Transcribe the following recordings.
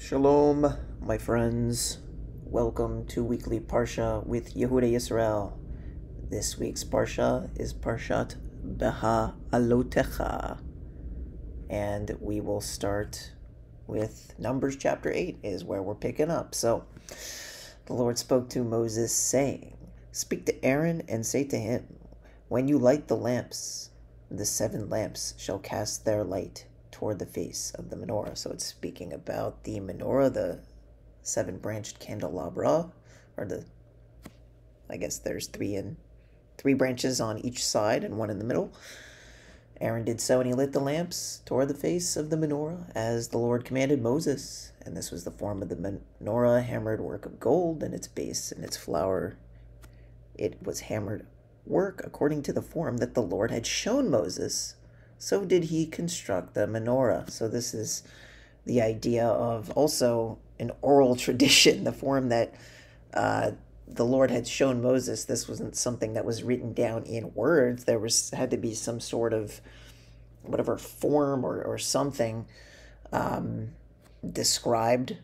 Shalom, my friends. Welcome to Weekly Parsha with Yehuda Yisrael. This week's Parsha is Parshat Beha Alotecha. And we will start with Numbers chapter 8 is where we're picking up. So the Lord spoke to Moses saying, Speak to Aaron and say to him, When you light the lamps, the seven lamps shall cast their light toward the face of the menorah. So it's speaking about the menorah, the seven branched candelabra, or the I guess there's three in three branches on each side and one in the middle. Aaron did so, and he lit the lamps toward the face of the menorah, as the Lord commanded Moses. And this was the form of the menorah, hammered work of gold, and its base and its flower. It was hammered work according to the form that the Lord had shown Moses so did he construct the menorah. So this is the idea of also an oral tradition, the form that uh, the Lord had shown Moses. This wasn't something that was written down in words. There was had to be some sort of whatever form or, or something um, described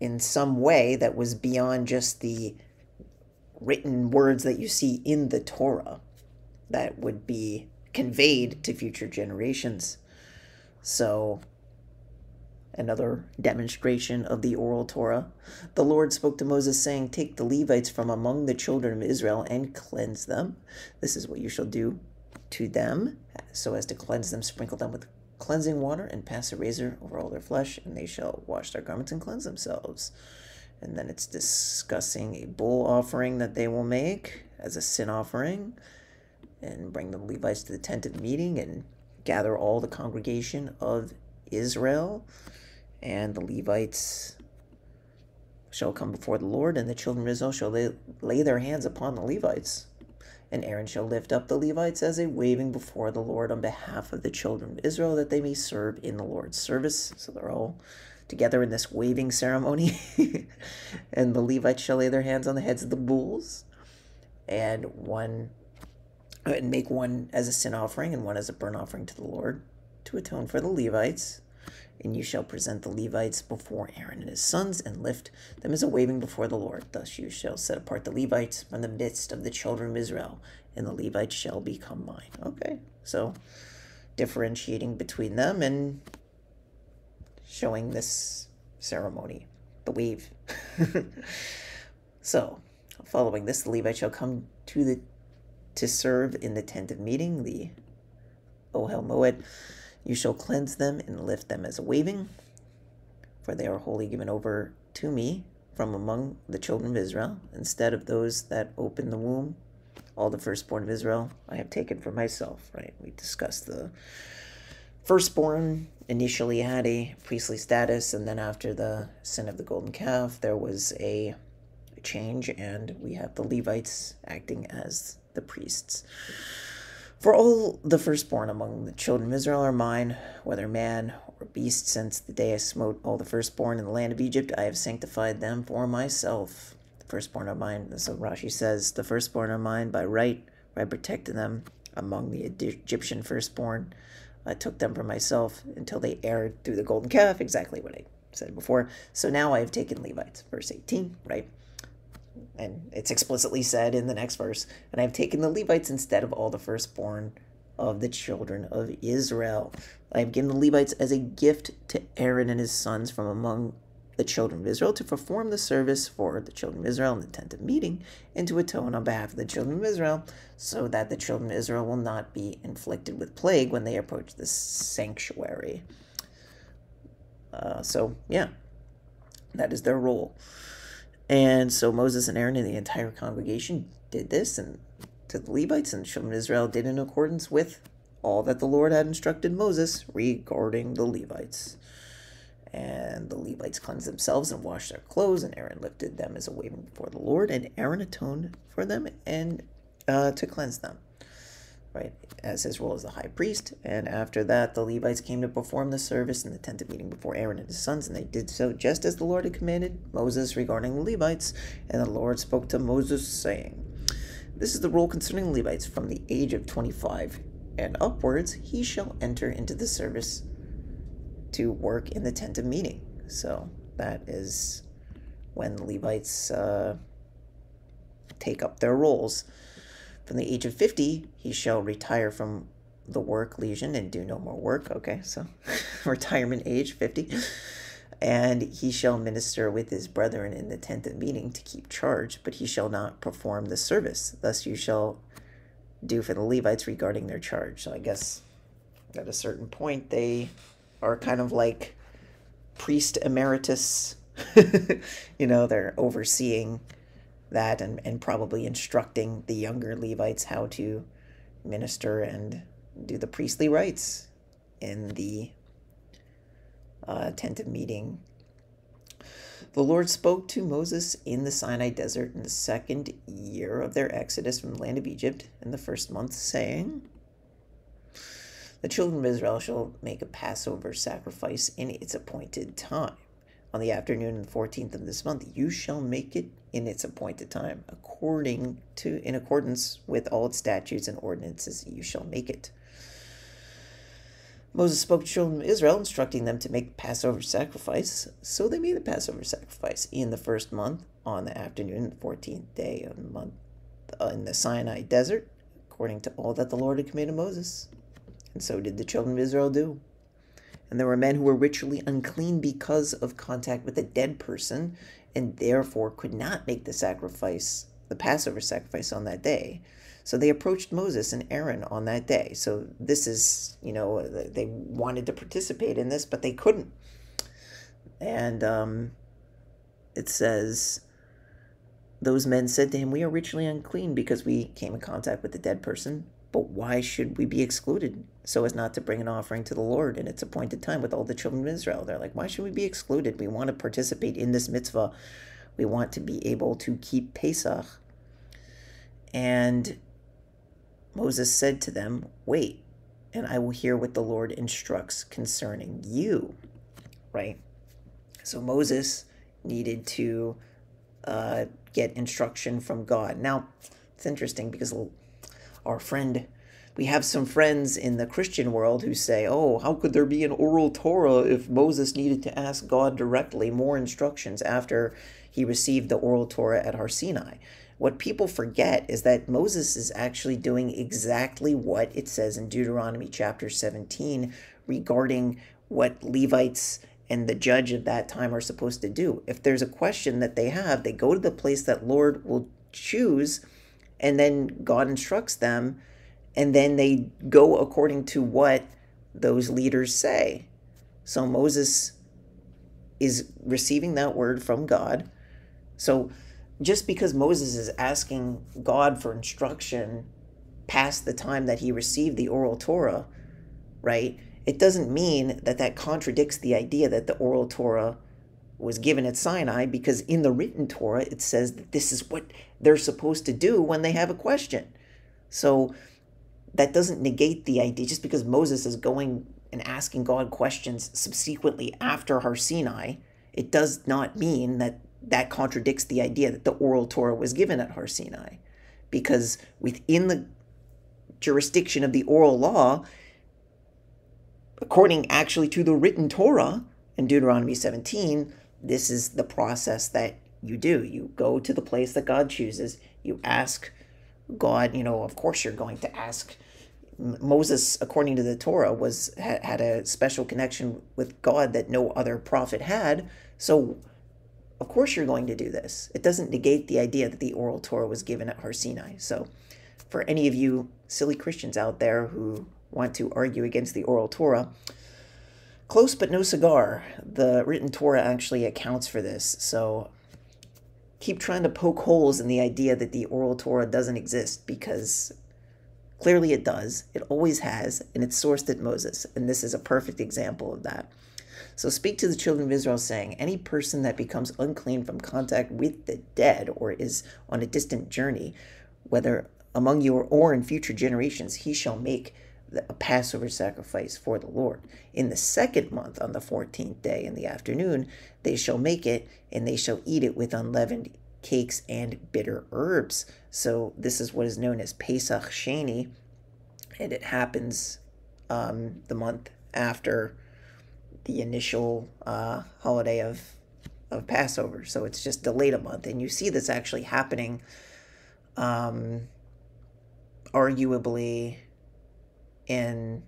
in some way that was beyond just the written words that you see in the Torah that would be conveyed to future generations. So, another demonstration of the oral Torah. The Lord spoke to Moses, saying, Take the Levites from among the children of Israel and cleanse them. This is what you shall do to them, so as to cleanse them, sprinkle them with cleansing water, and pass a razor over all their flesh, and they shall wash their garments and cleanse themselves. And then it's discussing a bull offering that they will make as a sin offering and bring the Levites to the tent of meeting and gather all the congregation of Israel. And the Levites shall come before the Lord, and the children of Israel shall lay, lay their hands upon the Levites. And Aaron shall lift up the Levites as a waving before the Lord on behalf of the children of Israel, that they may serve in the Lord's service. So they're all together in this waving ceremony. and the Levites shall lay their hands on the heads of the bulls, and one and make one as a sin offering and one as a burnt offering to the Lord to atone for the Levites. And you shall present the Levites before Aaron and his sons and lift them as a waving before the Lord. Thus you shall set apart the Levites from the midst of the children of Israel, and the Levites shall become mine. Okay, so differentiating between them and showing this ceremony, the wave. so, following this, the Levites shall come to the to serve in the tent of meeting, the Ohel Moed. You shall cleanse them and lift them as a waving, for they are wholly given over to me from among the children of Israel, instead of those that open the womb. All the firstborn of Israel I have taken for myself. Right? We discussed the firstborn initially had a priestly status, and then after the sin of the golden calf, there was a change, and we have the Levites acting as the priests. For all the firstborn among the children of Israel are mine, whether man or beast, since the day I smote all the firstborn in the land of Egypt, I have sanctified them for myself. The firstborn are mine. So Rashi says, the firstborn are mine by right, I protected them among the Egyptian firstborn. I took them for myself until they erred through the golden calf, exactly what I said before. So now I have taken Levites, verse 18, right? And it's explicitly said in the next verse, and I've taken the Levites instead of all the firstborn of the children of Israel. I have given the Levites as a gift to Aaron and his sons from among the children of Israel to perform the service for the children of Israel in the tent of meeting and to atone on behalf of the children of Israel so that the children of Israel will not be inflicted with plague when they approach the sanctuary. Uh, so, yeah, that is their role. And so Moses and Aaron and the entire congregation did this, and to the Levites and children of Israel did in accordance with all that the Lord had instructed Moses regarding the Levites. And the Levites cleansed themselves and washed their clothes, and Aaron lifted them as a waving before the Lord, and Aaron atoned for them and uh, to cleanse them right, as his role as the high priest. And after that, the Levites came to perform the service in the tent of meeting before Aaron and his sons, and they did so just as the Lord had commanded Moses regarding the Levites. And the Lord spoke to Moses, saying, This is the rule concerning Levites from the age of 25 and upwards, he shall enter into the service to work in the tent of meeting. So That is when the Levites uh, take up their roles. From the age of 50, he shall retire from the work legion and do no more work. Okay, so retirement age 50. And he shall minister with his brethren in the tent of meeting to keep charge, but he shall not perform the service. Thus you shall do for the Levites regarding their charge. So I guess at a certain point they are kind of like priest emeritus. you know, they're overseeing that and, and probably instructing the younger Levites how to minister and do the priestly rites in the uh, tent of meeting. The Lord spoke to Moses in the Sinai desert in the second year of their exodus from the land of Egypt in the first month, saying, The children of Israel shall make a Passover sacrifice in its appointed time. On the afternoon of the fourteenth of this month, you shall make it in its appointed time, according to in accordance with all its statutes and ordinances, you shall make it. Moses spoke to the children of Israel, instructing them to make Passover sacrifice. So they made the Passover sacrifice in the first month on the afternoon, of the fourteenth day of the month, uh, in the Sinai desert, according to all that the Lord had commanded Moses. And so did the children of Israel do. And there were men who were ritually unclean because of contact with a dead person, and therefore could not make the sacrifice, the Passover sacrifice, on that day. So they approached Moses and Aaron on that day. So this is, you know, they wanted to participate in this, but they couldn't. And um, it says, those men said to him, We are ritually unclean because we came in contact with a dead person. But why should we be excluded so as not to bring an offering to the Lord in its appointed time with all the children of Israel? They're like, Why should we be excluded? We want to participate in this mitzvah. We want to be able to keep Pesach. And Moses said to them, Wait, and I will hear what the Lord instructs concerning you. Right? So Moses needed to uh, get instruction from God. Now, it's interesting because our friend, we have some friends in the Christian world who say, Oh, how could there be an oral Torah if Moses needed to ask God directly more instructions after he received the oral Torah at Har Sinai? What people forget is that Moses is actually doing exactly what it says in Deuteronomy chapter 17 regarding what Levites and the judge at that time are supposed to do. If there's a question that they have, they go to the place that Lord will choose, and then God instructs them, and then they go according to what those leaders say. So Moses is receiving that word from God. So just because Moses is asking God for instruction past the time that he received the oral Torah, right? It doesn't mean that that contradicts the idea that the oral Torah was given at Sinai because in the written Torah it says that this is what they're supposed to do when they have a question. So that doesn't negate the idea just because Moses is going and asking God questions subsequently after Har Sinai, it does not mean that that contradicts the idea that the oral Torah was given at Har Sinai. Because within the jurisdiction of the oral law, according actually to the written Torah in Deuteronomy 17, this is the process that you do. You go to the place that God chooses, you ask God, you know, of course you're going to ask. Moses, according to the Torah, was had a special connection with God that no other prophet had. So of course you're going to do this. It doesn't negate the idea that the oral Torah was given at Har Sinai. So, for any of you silly Christians out there who want to argue against the oral Torah, close but no cigar. The written Torah actually accounts for this. So, keep trying to poke holes in the idea that the oral Torah doesn't exist because clearly it does. It always has, and it's sourced at Moses. And this is a perfect example of that. So speak to the children of Israel, saying, Any person that becomes unclean from contact with the dead or is on a distant journey, whether among you or in future generations, he shall make a Passover sacrifice for the Lord. In the second month, on the fourteenth day in the afternoon, they shall make it, and they shall eat it with unleavened cakes and bitter herbs. So this is what is known as Pesach Sheni, and it happens um, the month after the initial uh, holiday of of Passover. So it's just delayed a month. And you see this actually happening, um, arguably, in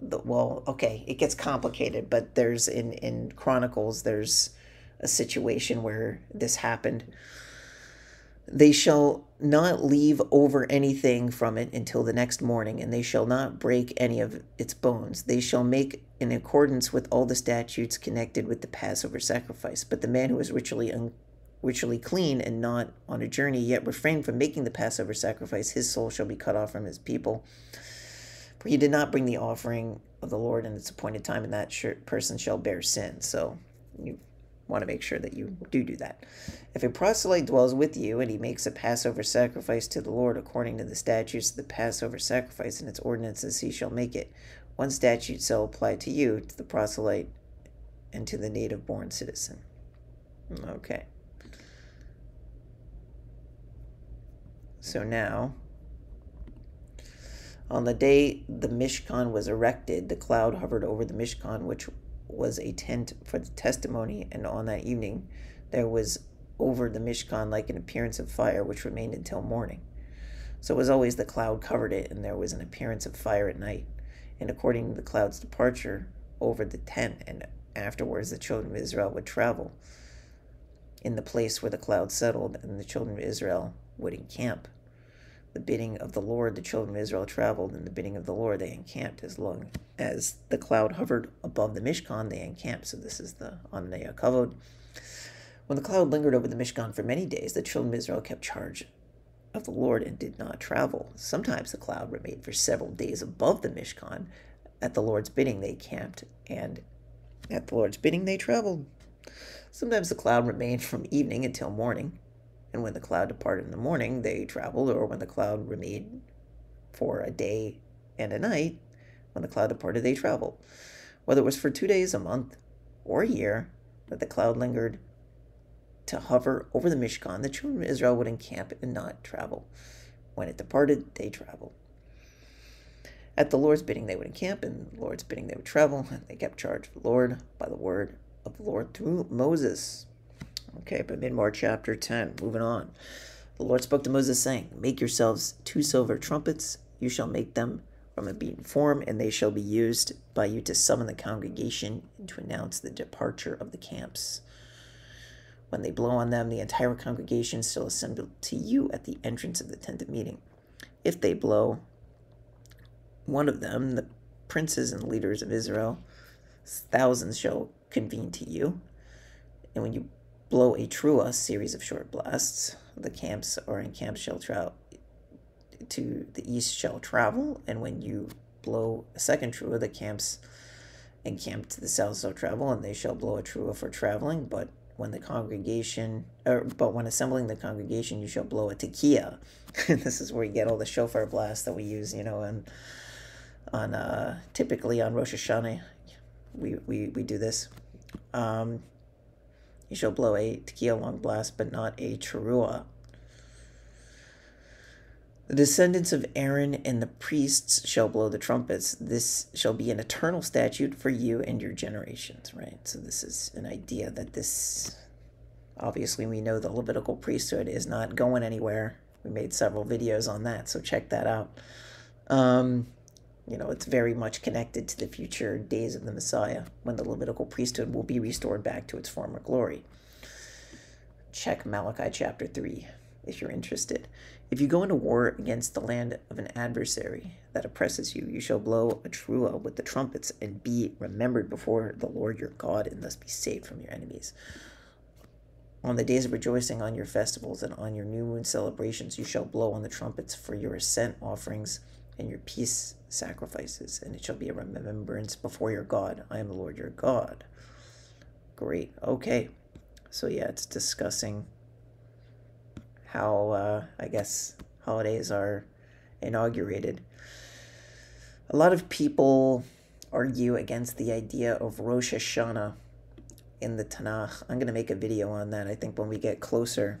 the well, okay, it gets complicated, but there's in in Chronicles there's a situation where this happened. They shall not leave over anything from it until the next morning, and they shall not break any of its bones. They shall make in accordance with all the statutes connected with the Passover sacrifice. But the man who is ritually un- ritually clean and not on a journey, yet refrain from making the Passover sacrifice, his soul shall be cut off from his people. For he did not bring the offering of the Lord in its appointed time, and that person shall bear sin. So you want to make sure that you do do that. If a proselyte dwells with you and he makes a Passover sacrifice to the Lord according to the statutes of the Passover sacrifice and its ordinances, he shall make it. One statute shall apply to you, to the proselyte, and to the native born citizen. Okay. So now, on the day the Mishkan was erected, the cloud hovered over the Mishkan, which was a tent for the testimony, and on that evening there was over the Mishkan like an appearance of fire, which remained until morning. So it was always the cloud covered it, and there was an appearance of fire at night. And according to the cloud's departure over the tent, and afterwards the children of Israel would travel in the place where the cloud settled, and the children of Israel would encamp the bidding of the Lord, the children of Israel traveled, and the bidding of the Lord, they encamped as long as the cloud hovered above the Mishkan, they encamped. So this is the Anaya Kavod. When the cloud lingered over the Mishkan for many days, the children of Israel kept charge of the Lord and did not travel. Sometimes the cloud remained for several days above the Mishkan. At the Lord's bidding, they camped, and at the Lord's bidding, they traveled. Sometimes the cloud remained from evening until morning. And when the cloud departed in the morning, they traveled, or when the cloud remained for a day and a night, when the cloud departed, they traveled. Whether it was for two days, a month, or a year that the cloud lingered to hover over the Mishkan, the children of Israel would encamp and not travel. When it departed, they traveled. At the Lord's bidding, they would encamp, and the Lord's bidding, they would travel, and they kept charge of the Lord by the word of the Lord through Moses. Okay, Bamidbar chapter 10, moving on. The Lord spoke to Moses, saying, Make yourselves two silver trumpets. You shall make them from a beaten form, and they shall be used by you to summon the congregation and to announce the departure of the camps. When they blow on them, the entire congregation shall assemble to you at the entrance of the tent of meeting. If they blow one of them, the princes and leaders of Israel, thousands shall convene to you. And when you blow a trua series of short blasts. The camps or in camp shall travel to the east shall travel, and when you blow a second trua, the camps encamped to the south shall travel, and they shall blow a trua for traveling. But when the congregation, or but when assembling the congregation, you shall blow a tekiah. this is where you get all the shofar blasts that we use, you know, and on uh, typically on Rosh Hashanah, we we we do this. Um, you shall blow a tekiah long blast, but not a teruah. The descendants of Aaron and the priests shall blow the trumpets. This shall be an eternal statute for you and your generations, right? So, this is an idea that this, obviously, we know the Levitical priesthood is not going anywhere. We made several videos on that, so check that out. Um, you know, it's very much connected to the future days of the Messiah when the Levitical priesthood will be restored back to its former glory. Check Malachi chapter 3 if you're interested. If you go into war against the land of an adversary that oppresses you, you shall blow a trua with the trumpets and be remembered before the Lord your God and thus be saved from your enemies. On the days of rejoicing, on your festivals, and on your new moon celebrations, you shall blow on the trumpets for your ascent offerings and your peace sacrifices, and it shall be a remembrance before your God. I am the Lord your God. Great. Okay. So, yeah, it's discussing how, uh, I guess, holidays are inaugurated. A lot of people argue against the idea of Rosh Hashanah in the Tanakh. I'm going to make a video on that, I think, when we get closer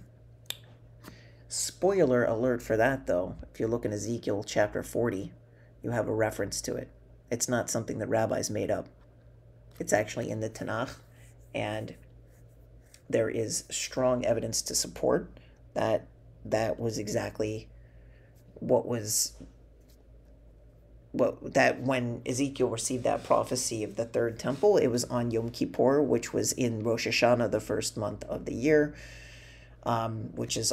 Spoiler alert for that, though. If you look in Ezekiel chapter 40, you have a reference to it. It's not something that rabbis made up, it's actually in the Tanakh. And there is strong evidence to support that that was exactly what was what that when Ezekiel received that prophecy of the third temple, it was on Yom Kippur, which was in Rosh Hashanah, the first month of the year, um, which is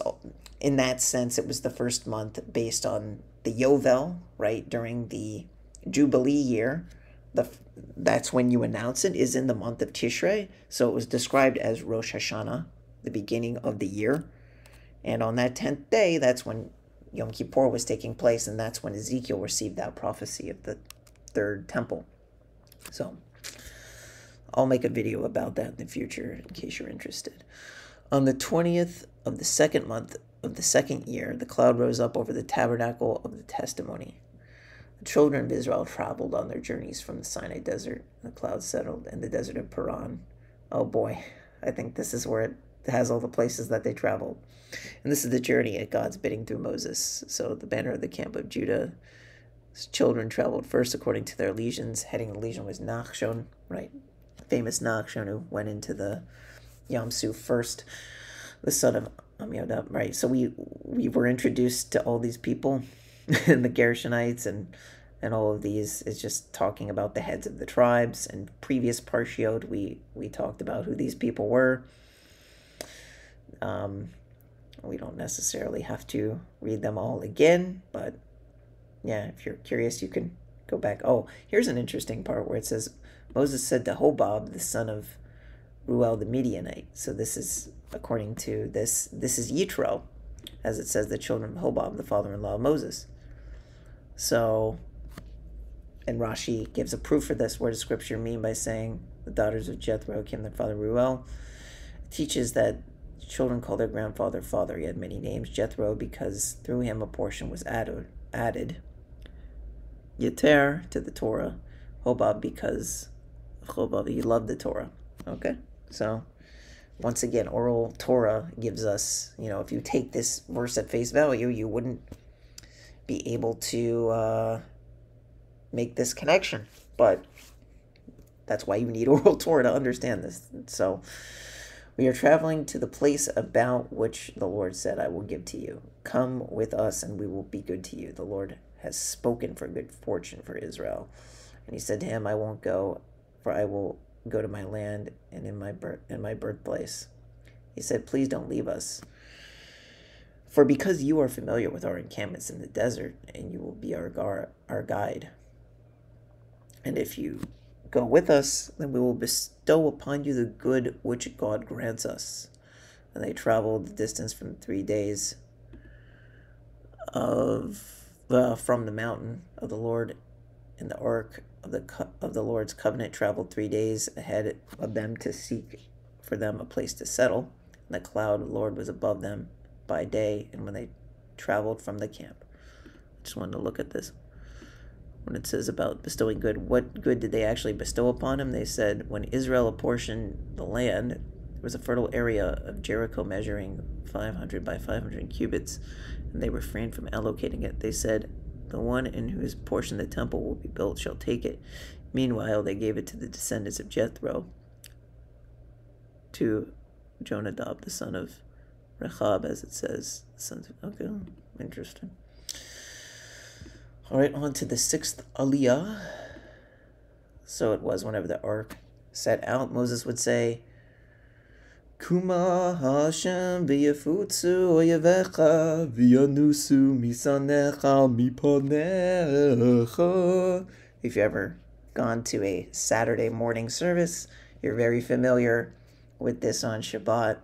in that sense it was the first month based on the Yovel, right during the Jubilee year. The that's when you announce it is in the month of Tishrei, so it was described as Rosh Hashanah, the beginning of the year, and on that tenth day, that's when Yom Kippur was taking place, and that's when Ezekiel received that prophecy of the third temple. So I'll make a video about that in the future in case you're interested. On the 20th of the second month of the second year, the cloud rose up over the tabernacle of the testimony. The children of Israel traveled on their journeys from the Sinai desert. The cloud settled in the desert of Paran. Oh boy, I think this is where it has all the places that they traveled. And this is the journey at God's bidding through Moses. So the banner of the camp of Judah. Children traveled first according to their legions. Heading the legion was Nachshon, right? Famous Nachshon who went into the Yam Suf first, the son of Amminadab, right? So we we were introduced to all these people, and the Gershonites and and all of these is just talking about the heads of the tribes. And previous parshiot, we we talked about who these people were. Um, we don't necessarily have to read them all again, but yeah, if you're curious, you can go back. Oh, here's an interesting part where it says Moses said to Hobab, the son of Reuel the Midianite. So this is according to this. This is Yitro, as it says the children of Hobab, the father-in-law of Moses. So, and Rashi gives a proof for this. Where does Scripture mean by saying the daughters of Jethro came their father Reuel? It teaches that children called their grandfather father. He had many names. Jethro, because through him a portion was added. added. Yeter to the Torah. Hobab, because Hobab, he loved the Torah. Okay? So, once again, oral Torah gives us, you know, if you take this verse at face value, you wouldn't be able to uh, make this connection. But that's why you need oral Torah to understand this. So, we are traveling to the place about which the Lord said, I will give to you. Come with us, and we will be good to you. The Lord has spoken for good fortune for Israel. And he said to him, I won't go, for I will go to my land and in my birth in my birthplace. He said, Please don't leave us. For because you are familiar with our encampments in the desert, and you will be our gar- our guide. And if you Go with us, then we will bestow upon you the good which God grants us. And they traveled the distance from three days of uh, from the mountain of the Lord, and the ark of the of the Lord's covenant traveled three days ahead of them to seek for them a place to settle. And the cloud of the Lord was above them by day, and when they traveled from the camp. I just wanted to look at this when it says about bestowing good, what good did they actually bestow upon him? They said, when Israel apportioned the land, there was a fertile area of Jericho measuring 500 by 500 cubits, and they refrained from allocating it. They said, The one in whose portion the temple will be built shall take it. Meanwhile, they gave it to the descendants of Jethro, to Jonadab, the son of Rechab, as it says. Sons of, okay, interesting. All right, on to the sixth aliyah. So it was whenever the ark set out, Moses would say, Kuma Hashem v'yafutsu oyevecha v'yanusu misanecha. If you ever gone to a Saturday morning service, you're very familiar with this on Shabbat.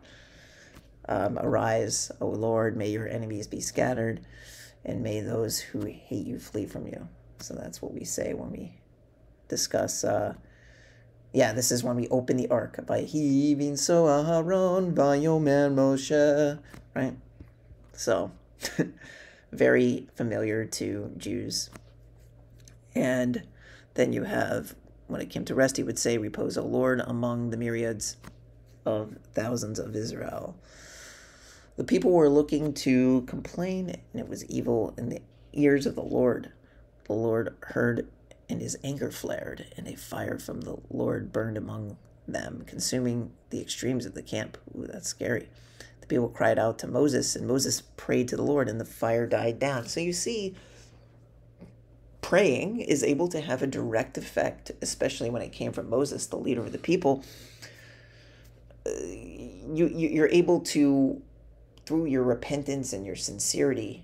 Um, Arise, O Lord, may your enemies be scattered and may those who hate you flee from you. So that's what we say when we discuss. Uh, yeah, this is when we open the ark by heaving so Aharon by your man Moshe, right? So, very familiar to Jews. And then you have, when it came to rest, he would say, Repose, O Lord, among the myriads of thousands of Israel. The people were looking to complain, and it was evil in the ears of the Lord. The Lord heard, and his anger flared, and a fire from the Lord burned among them, consuming the extremes of the camp. Ooh, that's scary. The people cried out to Moses, and Moses prayed to the Lord, and the fire died down. So you see, praying is able to have a direct effect, especially when it came from Moses, the leader of the people. Uh, you, you you're able to, through your repentance and your sincerity,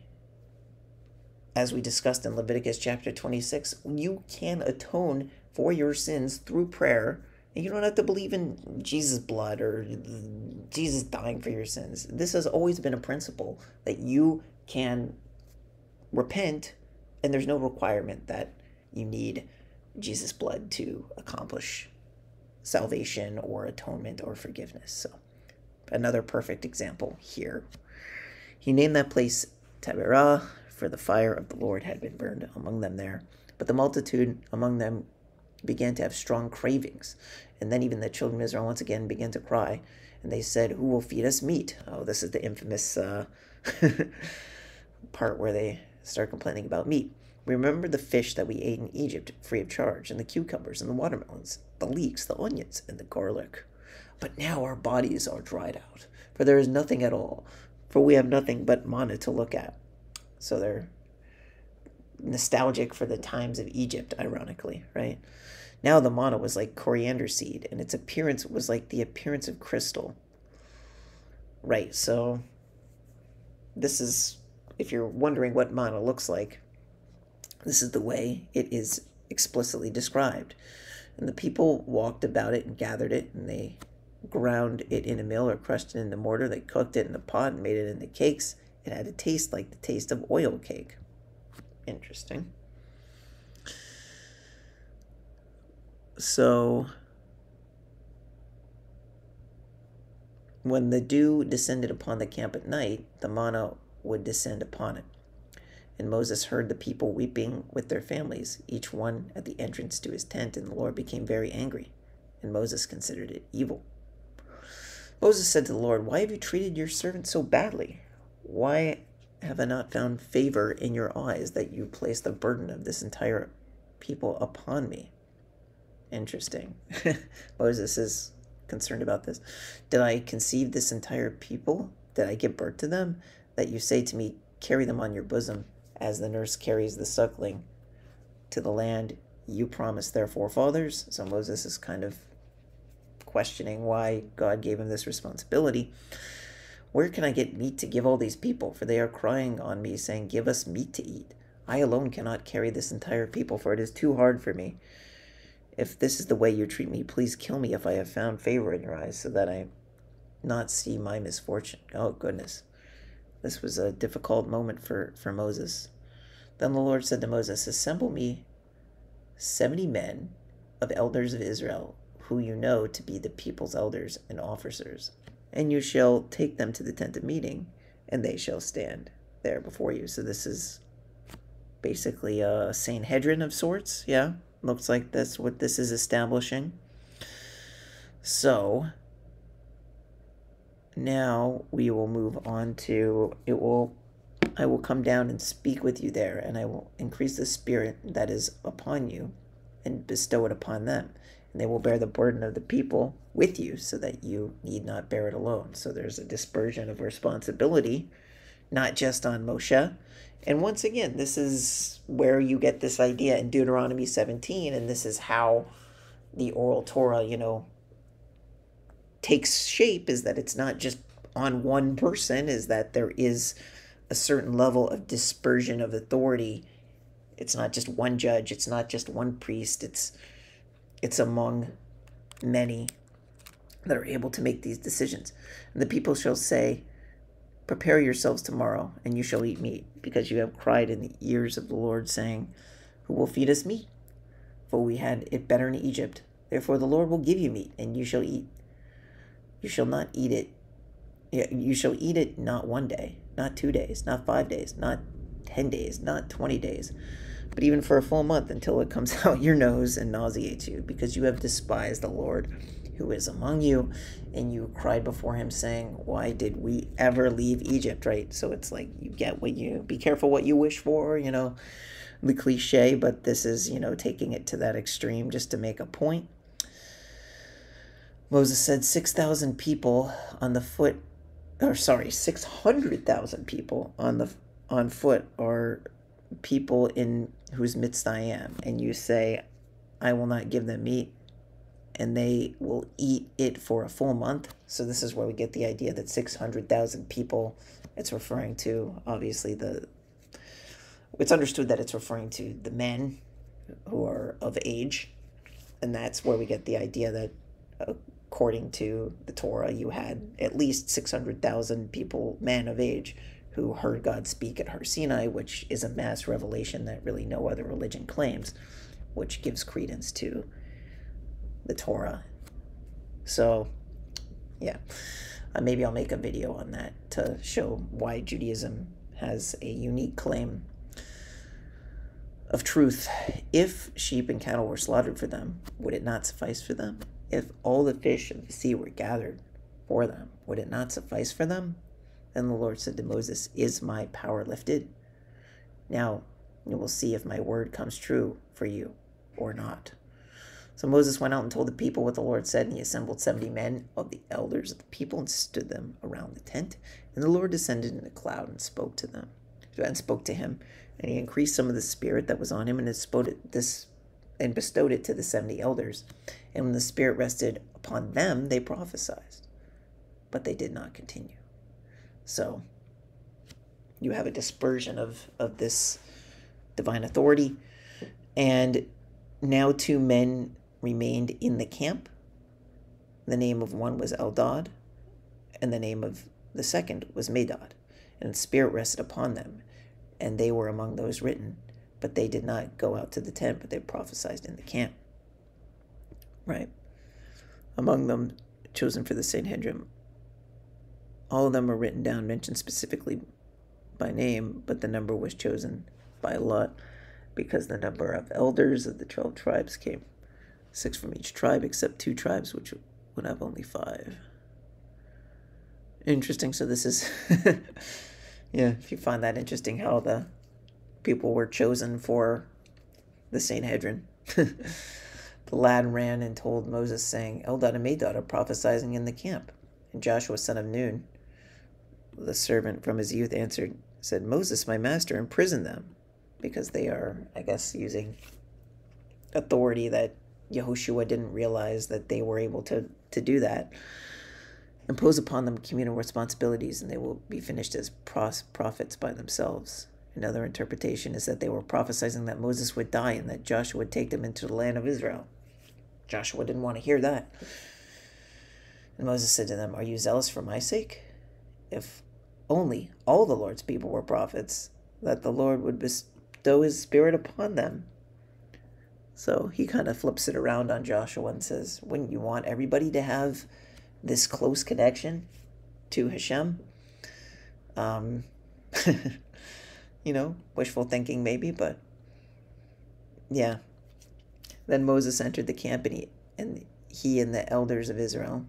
as we discussed in Leviticus chapter 26, you can atone for your sins through prayer. And you don't have to believe in Jesus' blood or Jesus dying for your sins. This has always been a principle that you can repent, and there's no requirement that you need Jesus' blood to accomplish salvation or atonement or forgiveness. So, another perfect example here. He named that place Taberah, for the fire of the Lord had been burned among them there. But the multitude among them began to have strong cravings. And then even the children of Israel once again began to cry. And they said, Who will feed us meat? Oh, this is the infamous uh, part where they start complaining about meat. We remember the fish that we ate in Egypt free of charge, and the cucumbers and the watermelons, the leeks, the onions, and the garlic. But now our bodies are dried out, for there is nothing at all, for we have nothing but manna to look at so they're nostalgic for the times of Egypt, ironically, right? Now the manna was like coriander seed, and its appearance was like the appearance of crystal. Right, so this is, if you're wondering what manna looks like, this is the way it is explicitly described. And the people walked about it and gathered it, and they ground it in a mill or crushed it in the mortar. They cooked it in the pot and made it into cakes it had a taste like the taste of oil cake. Interesting. So, when the dew descended upon the camp at night, the manna would descend upon it. And Moses heard the people weeping with their families, each one at the entrance to his tent, and the Lord became very angry, and Moses considered it evil. Moses said to the Lord, Why have you treated your servant so badly? Why have I not found favor in your eyes that you place the burden of this entire people upon me? Interesting. Moses is concerned about this. Did I conceive this entire people? Did I give birth to them? That you say to me, Carry them on your bosom, as the nurse carries the suckling to the land you promised their forefathers. So Moses is kind of questioning why God gave him this responsibility. Where can I get meat to give all these people? For they are crying on me, saying, Give us meat to eat. I alone cannot carry this entire people, for it is too hard for me. If this is the way you treat me, please kill me if I have found favor in your eyes, so that I not see my misfortune. Oh, goodness. This was a difficult moment for, for Moses. Then the Lord said to Moses, Assemble me seventy men of elders of Israel, who you know to be the people's elders and officers and you shall take them to the tent of meeting, and they shall stand there before you. So this is basically a Sanhedrin of sorts. Yeah, looks like that's what this is establishing. So now we will move on to it will I will come down and speak with you there, and I will increase the spirit that is upon you and bestow it upon them they will bear the burden of the people with you so that you need not bear it alone. So there's a dispersion of responsibility, not just on Moshe. And once again, this is where you get this idea in Deuteronomy 17, and this is how the oral Torah, you know, takes shape is that it's not just on one person, is that there is a certain level of dispersion of authority. It's not just one judge, it's not just one priest, it's it's among many that are able to make these decisions. And the people shall say, Prepare yourselves tomorrow, and you shall eat meat, because you have cried in the ears of the Lord, saying, Who will feed us meat? For we had it better in Egypt. Therefore the Lord will give you meat, and you shall eat. You shall not eat it. You shall eat it not one day, not two days, not five days, not ten days, not twenty days but even for a full month until it comes out your nose and nauseates you, because you have despised the Lord who is among you, and you cried before him, saying, Why did we ever leave Egypt? Right? So it's like you get what you be careful what you wish for, you know, the cliche, but this is, you know, taking it to that extreme just to make a point. Moses said 6,000 people on the foot, or sorry, 600,000 people on the on foot are people in whose midst I am. And you say, I will not give them meat, and they will eat it for a full month. So this is where we get the idea that 600,000 people, it's referring to, obviously, the, it's understood that it's referring to the men who are of age. And that's where we get the idea that according to the Torah, you had at least 600,000 people, men of age, who heard God speak at Har Sinai, which is a mass revelation that really no other religion claims, which gives credence to the Torah. So, yeah, uh, maybe I'll make a video on that to show why Judaism has a unique claim of truth. If sheep and cattle were slaughtered for them, would it not suffice for them? If all the fish of the sea were gathered for them, would it not suffice for them? Then the Lord said to Moses, Is my power lifted? Now you will see if my word comes true for you or not. So Moses went out and told the people what the Lord said, and he assembled seventy men of the elders of the people and stood them around the tent. And the Lord descended in a cloud and spoke to them, and spoke to him. And he increased some of the spirit that was on him, and bestowed it, this and bestowed it to the seventy elders. And when the Spirit rested upon them, they prophesied. But they did not continue. So you have a dispersion of, of this divine authority. And now two men remained in the camp. The name of one was Eldad, and the name of the second was Medad. And Spirit rested upon them, and they were among those written but they did not go out to the tent, but they prophesied in the camp. Right? Among them, chosen for the Sanhedrin, all of them were written down, mentioned specifically by name, but the number was chosen by lot because the number of elders of the 12 tribes came six from each tribe, except two tribes, which would have only five. Interesting. So this is, yeah, if you find that interesting, how the people were chosen for the Sanhedrin. the lad ran and told Moses, saying, Eldad and Medad are prophesying in the camp. And Joshua, son of Nun, the servant from his youth, answered, said, Moses, my master, imprison them, because they are, I guess, using authority that Yehoshua didn't realize that they were able to, to do that. Impose upon them communal responsibilities, and they will be finished as prophets by themselves. Another interpretation is that they were prophesying that Moses would die and that Joshua would take them into the land of Israel. Joshua didn't want to hear that. And Moses said to them, Are you zealous for my sake? If only all the Lord's people were prophets, that the Lord would bestow his spirit upon them. So he kind of flips it around on Joshua and says, Wouldn't you want everybody to have this close connection to Hashem? Um, you know, wishful thinking maybe, but yeah. Then Moses entered the camp and he, and he and the elders of Israel.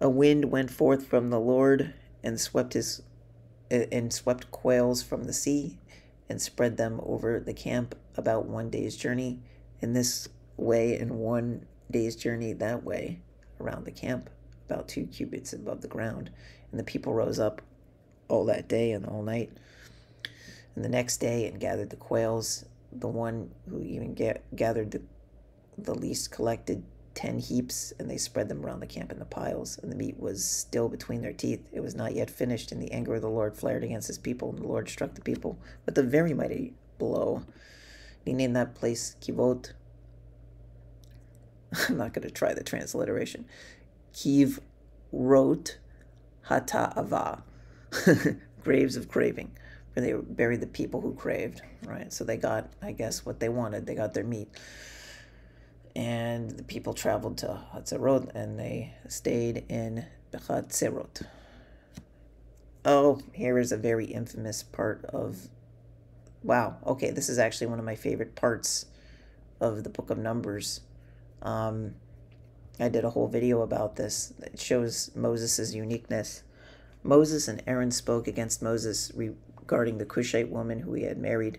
A wind went forth from the Lord and swept his and swept quails from the sea and spread them over the camp about one day's journey. In this way and one day's journey that way around the camp about two cubits above the ground. And the people rose up all that day and all night. And the next day and gathered the quails. The one who even get, gathered the, the least collected ten heaps, and they spread them around the camp in the piles. And the meat was still between their teeth. It was not yet finished, and the anger of the Lord flared against his people, and the Lord struck the people with a very mighty blow. He named that place Kivot. I'm not going to try the transliteration. Kiv wrote Hata'ava, graves of craving where they buried the people who craved, right? So they got, I guess, what they wanted. They got their meat. And the people traveled to Hatzerot and they stayed in Bechatzerot. Oh, here is a very infamous part of. Wow, okay, this is actually one of my favorite parts of the book of Numbers. Um, I did a whole video about this. It shows Moses' uniqueness. Moses and Aaron spoke against Moses regarding the Cushite woman who he had married,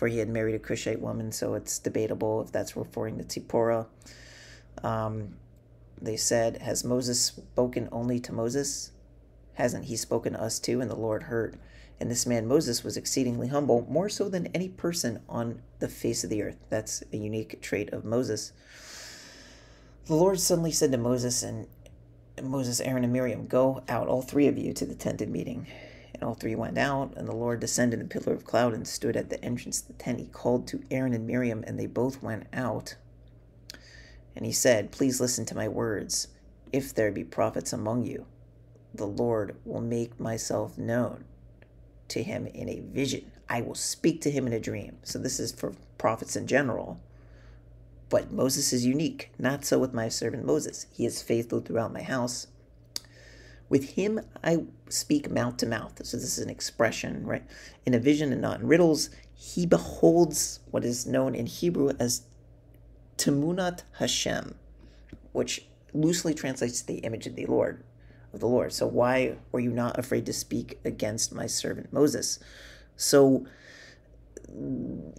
for he had married a Cushite woman, so it's debatable if that's referring to Tzipporah. Um, they said, Has Moses spoken only to Moses? Hasn't he spoken to us too? And the Lord heard. And this man Moses was exceedingly humble, more so than any person on the face of the earth. That's a unique trait of Moses. The Lord suddenly said to Moses and Moses, Aaron, and Miriam, Go out, all three of you, to the tent of meeting. And all three went out, and the Lord descended in a pillar of cloud and stood at the entrance of the tent. He called to Aaron and Miriam, and they both went out. And he said, Please listen to my words. If there be prophets among you, the Lord will make myself known to him in a vision. I will speak to him in a dream. So this is for prophets in general. But Moses is unique. Not so with my servant Moses. He is faithful throughout my house. With him I speak mouth to mouth. So this is an expression, right? In a vision and not in riddles. He beholds what is known in Hebrew as Temunat Hashem, which loosely translates to the image of the Lord of the Lord. So why were you not afraid to speak against my servant Moses? So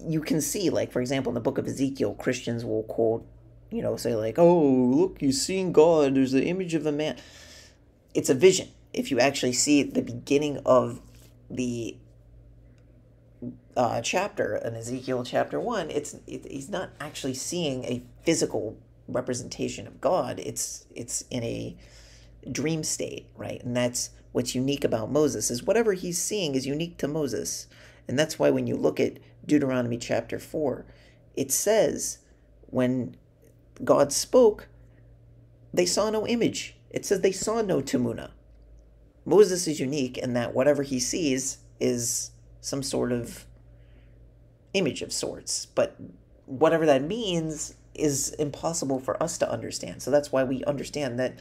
you can see, like, for example, in the book of Ezekiel, Christians will quote, you know, say, like, oh, look, you're seeing God, there's the image of a man. It's a vision. If you actually see the beginning of the uh, chapter in Ezekiel chapter 1, it's it, he's not actually seeing a physical representation of God. It's it's in a dream state, right? And that's what's unique about Moses is whatever he's seeing is unique to Moses. And that's why when you look at Deuteronomy chapter 4, it says when God spoke, they saw no image. It says they saw no tamuna. Moses is unique in that whatever he sees is some sort of image of sorts. But whatever that means is impossible for us to understand. So that's why we understand that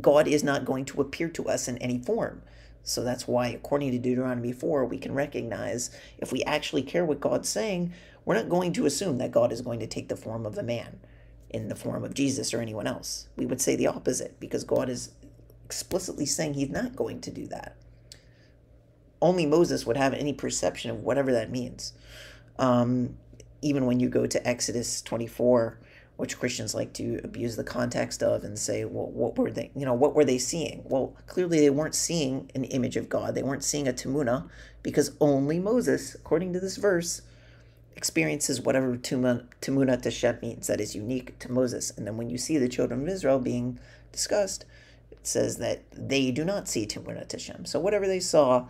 God is not going to appear to us in any form. So that's why, according to Deuteronomy 4, we can recognize if we actually care what God's saying, we're not going to assume that God is going to take the form of a man in the form of Jesus or anyone else. We would say the opposite because God is explicitly saying he's not going to do that. Only Moses would have any perception of whatever that means. Um, even when you go to Exodus 24, which Christians like to abuse the context of and say, well, what were they, you know, what were they seeing? Well, clearly they weren't seeing an image of God. They weren't seeing a tamuna because only Moses, according to this verse, experiences whatever temunat Hashem means that is unique to Moses. And then when you see the children of Israel being discussed, it says that they do not see temunat Hashem. So whatever they saw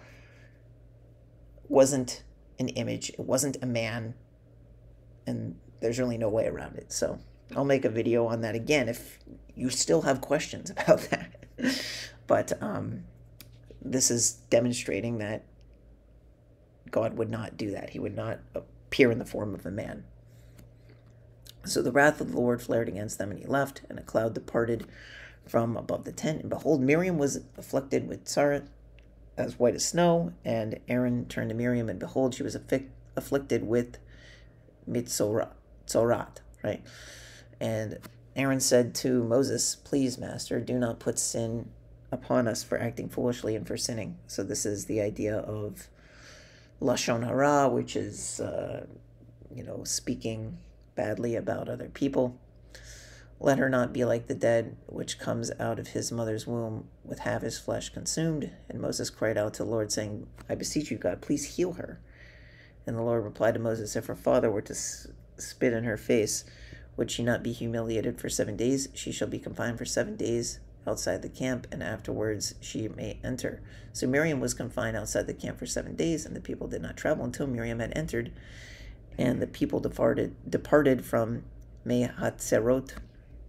wasn't an image. It wasn't a man. And there's really no way around it. So I'll make a video on that again if you still have questions about that. but um, this is demonstrating that God would not do that. He would not appear in the form of a man. So the wrath of the Lord flared against them, and he left, and a cloud departed from above the tent. And behold, Miriam was afflicted with tzara'at as white as snow. And Aaron turned to Miriam, and behold, she was afflicted with metzora'at, right? And Aaron said to Moses, Please, Master, do not put sin upon us for acting foolishly and for sinning. So, this is the idea of Lashon Hara, which is, uh, you know, speaking badly about other people. Let her not be like the dead, which comes out of his mother's womb with half his flesh consumed. And Moses cried out to the Lord, saying, I beseech you, God, please heal her. And the Lord replied to Moses, If her father were to spit in her face, would she not be humiliated for seven days? She shall be confined for seven days outside the camp, and afterwards she may enter. So Miriam was confined outside the camp for seven days, and the people did not travel until Miriam had entered. And the people departed departed from Mehatzerot,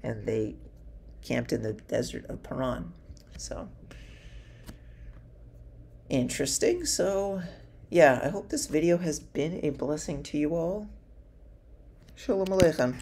and they camped in the desert of Paran. So interesting. So yeah, I hope this video has been a blessing to you all. Shalom Aleichem.